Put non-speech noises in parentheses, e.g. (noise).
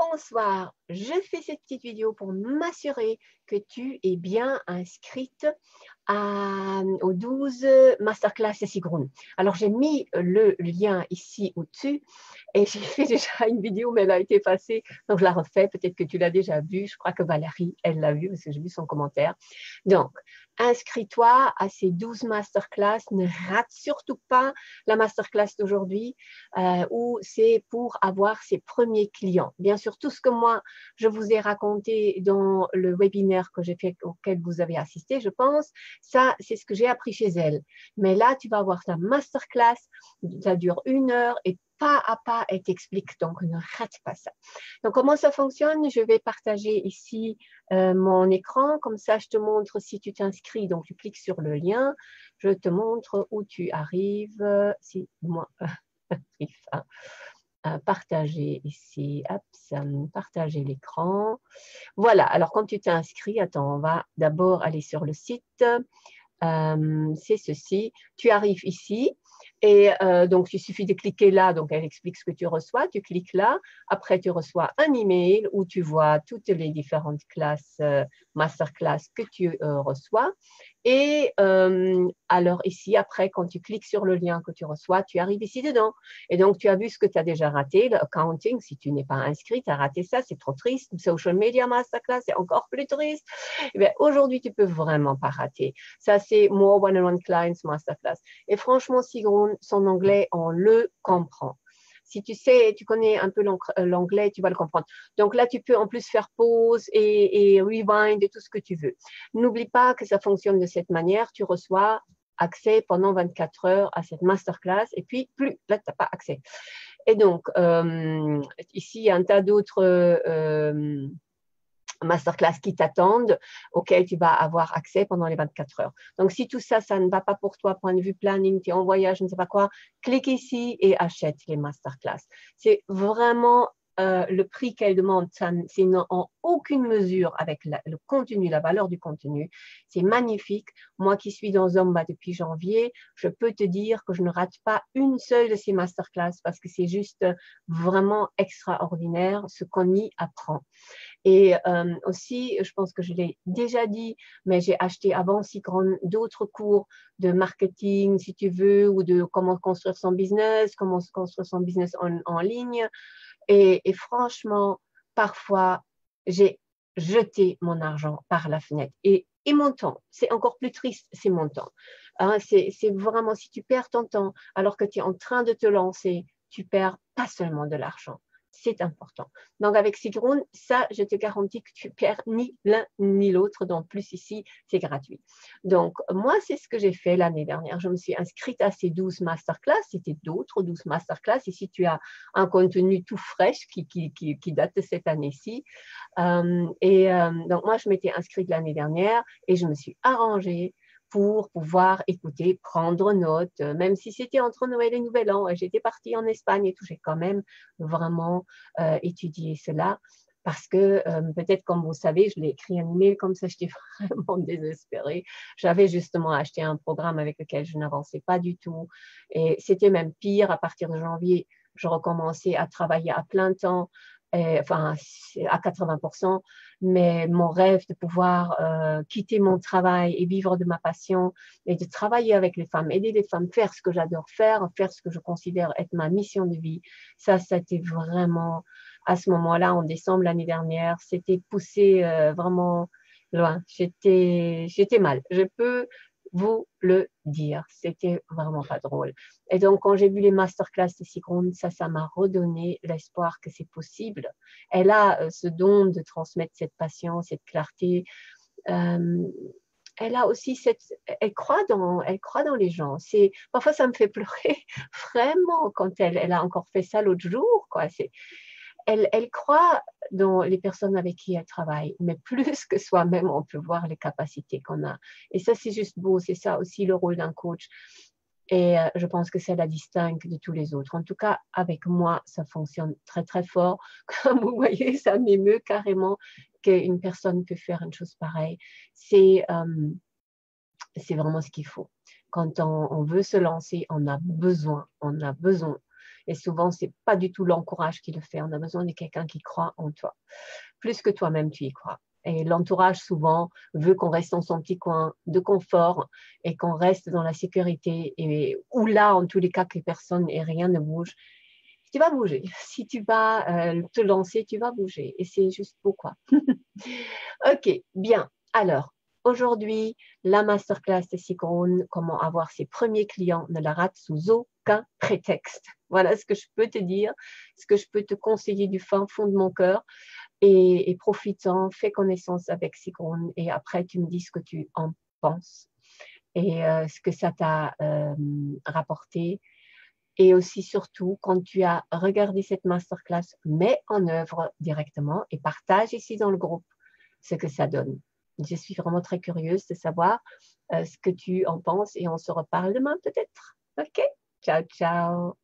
bonsoir. Je fais cette petite vidéo pour m'assurer que tu es bien inscrite à, aux 12 masterclass Sigrun. Alors, j'ai mis le lien ici au-dessus et j'ai fait déjà une vidéo, mais elle a été passée, donc je la refais. Peut-être que tu l'as déjà vue. Je crois que Valérie, elle l'a vue parce que j'ai vu son commentaire. Donc, inscris-toi à ces 12 masterclass. Ne rate surtout pas la masterclass d'aujourd'hui euh, où c'est pour avoir ses premiers clients. Bien sûr, tout ce que moi, je vous ai raconté dans le webinaire que j'ai fait, auquel vous avez assisté, je pense, ça, c'est ce que j'ai appris chez elle. Mais là, tu vas avoir ta masterclass, ça dure une heure et pas à pas, elle t'explique. Donc, ne rate pas ça. Donc, comment ça fonctionne? Je vais partager ici euh, mon écran. Comme ça, je te montre si tu t'inscris. Donc, tu cliques sur le lien. Je te montre où tu arrives. Si moi, (laughs) partager ici, hop, partager l'écran. Voilà, alors quand tu t'es inscrit, attends, on va d'abord aller sur le site. Euh, c'est ceci. Tu arrives ici. Et euh, donc, il suffit de cliquer là, donc elle explique ce que tu reçois, tu cliques là, après tu reçois un email où tu vois toutes les différentes classes, euh, masterclass que tu euh, reçois. Et alors ici, après, quand tu cliques sur le lien que tu reçois, tu arrives ici dedans. Et donc, tu as vu ce que tu as déjà raté, le accounting, si tu n'es pas inscrit, tu as raté ça, c'est trop triste. Social Media Masterclass, c'est encore plus triste. Eh aujourd'hui, tu peux vraiment pas rater. Ça, c'est More One-on-One Clients Masterclass. Et franchement, Sigrun, son anglais, on le comprend. Si tu sais, tu connais un peu euh, l'anglais, tu vas le comprendre. Donc là, tu peux en plus faire pause et, rewind et tout ce que tu veux. N'oublie pas que ça fonctionne de cette manière. Tu reçois accès pendant 24 heures à cette masterclass et puis plus, là, tu n'as pas accès. Et donc, euh, ici, il y a un tas d'autres euh, masterclass qui t'attendent, auxquelles tu vas avoir accès pendant les 24 heures. Donc, si tout ça, ça ne va pas pour toi, point de vue planning, tu es en voyage, je ne sais pas quoi, clique ici et achète les masterclass. C'est vraiment euh, le prix qu'elle demande, c'est en aucune mesure avec le contenu, la valeur du contenu. C'est magnifique. Moi qui suis dans Zomba depuis janvier, je peux te dire que je ne rate pas une seule de ces masterclass parce que c'est juste vraiment extraordinaire ce qu'on y apprend. Et euh, aussi, je pense que je l'ai déjà dit, mais j'ai acheté avant aussi d'autres cours de marketing, si tu veux, ou de comment construire son business, comment construire son business en ligne. Et, franchement, parfois, j'ai jeté mon argent par la fenêtre. Et, mon temps, c'est encore plus triste, c'est mon temps. Hein, c'est vraiment, si tu perds ton temps alors que tu es en train de te lancer, tu perds pas seulement de l'argent, c'est important. Donc, avec Sigrun, ça, je te garantis que tu perds ni l'un ni l'autre. Donc, plus ici, c'est gratuit. Donc, moi, c'est ce que j'ai fait l'année dernière. Je me suis inscrite à ces 12 masterclass. C'était d'autres 12 masterclass. Ici, tu as un contenu tout fraîche qui, date de cette année-ci. Euh, et euh, donc, moi, je m'étais inscrite l'année dernière et je me suis arrangée pour pouvoir écouter, prendre note, euh, même si c'était entre Noël et Nouvel An. J'étais partie en Espagne et tout, j'ai quand même vraiment euh, étudié cela parce que euh, peut-être comme vous savez, je l'ai écrit un email comme ça, (laughs) j'étais vraiment désespérée. J'avais justement acheté un programme avec lequel je n'avançais pas du tout et c'était même pire. À partir de janvier, je recommençais à travailler à plein temps enfin à 80%, mais mon rêve de pouvoir euh, quitter mon travail et vivre de ma passion et de travailler avec les femmes, aider les femmes, faire ce que j'adore faire, faire ce que je considère être ma mission de vie, ça, c'était vraiment à ce moment-là, en décembre l'année dernière, c'était poussé euh, vraiment loin. J'étais, mal. Je peux vous le dire. C'était vraiment pas drôle. Et donc, quand j'ai vu les masterclass de Sigrun, ça, ça m'a redonné l'espoir que c'est possible. Elle a euh, ce don de transmettre cette passion, cette clarté. Euh, elle a aussi cette, elle croit dans, elle croit dans les gens. C'est parfois ça me fait (laughs) pleurer vraiment quand elle, elle a encore fait ça l'autre jour, quoi. C'est, elle, croit dans les personnes avec qui elle travaille, mais plus que soi-même, on peut voir les capacités qu'on a. Et ça, c'est juste beau, c'est ça aussi le rôle d'un coach. Et euh, je pense que ça la distingue de tous les autres. En tout cas, avec moi, ça fonctionne très, très fort. (laughs) Comme vous voyez, ça m'émeut carrément qu'une personne peut faire une chose pareille. C'est euh, vraiment ce qu'il faut. Quand on, veut se lancer, on a besoin, on a besoin Et souvent, c'est pas du tout l'encourage qui le fait. On a besoin de quelqu'un qui croit en toi, plus que toi-même tu y crois. Et l'entourage, souvent, veut qu'on reste dans son petit coin de confort et qu'on reste dans la sécurité. Et ou là, en tous les cas, que personne et rien ne bouge. Tu vas bouger. (laughs) Si tu vas euh, te lancer, tu vas bouger. Et c'est juste pourquoi. (laughs) ok, bien. Alors, aujourd'hui, la masterclass de Sigrun, comment avoir ses premiers clients, ne la rate sous prétexte. Voilà ce que je peux te dire, ce que je peux te conseiller du fond de mon cœur et, profitant, fais connaissance avec Sigrun et après tu me dis ce que tu en penses et euh, ce que ça t'a euh, rapporté. Et aussi, surtout, quand tu as regardé cette masterclass, mets en œuvre directement et partage ici dans le groupe ce que ça donne. Je suis vraiment très curieuse de savoir euh, ce que tu en penses et on se reparle demain peut-être. OK? 再见。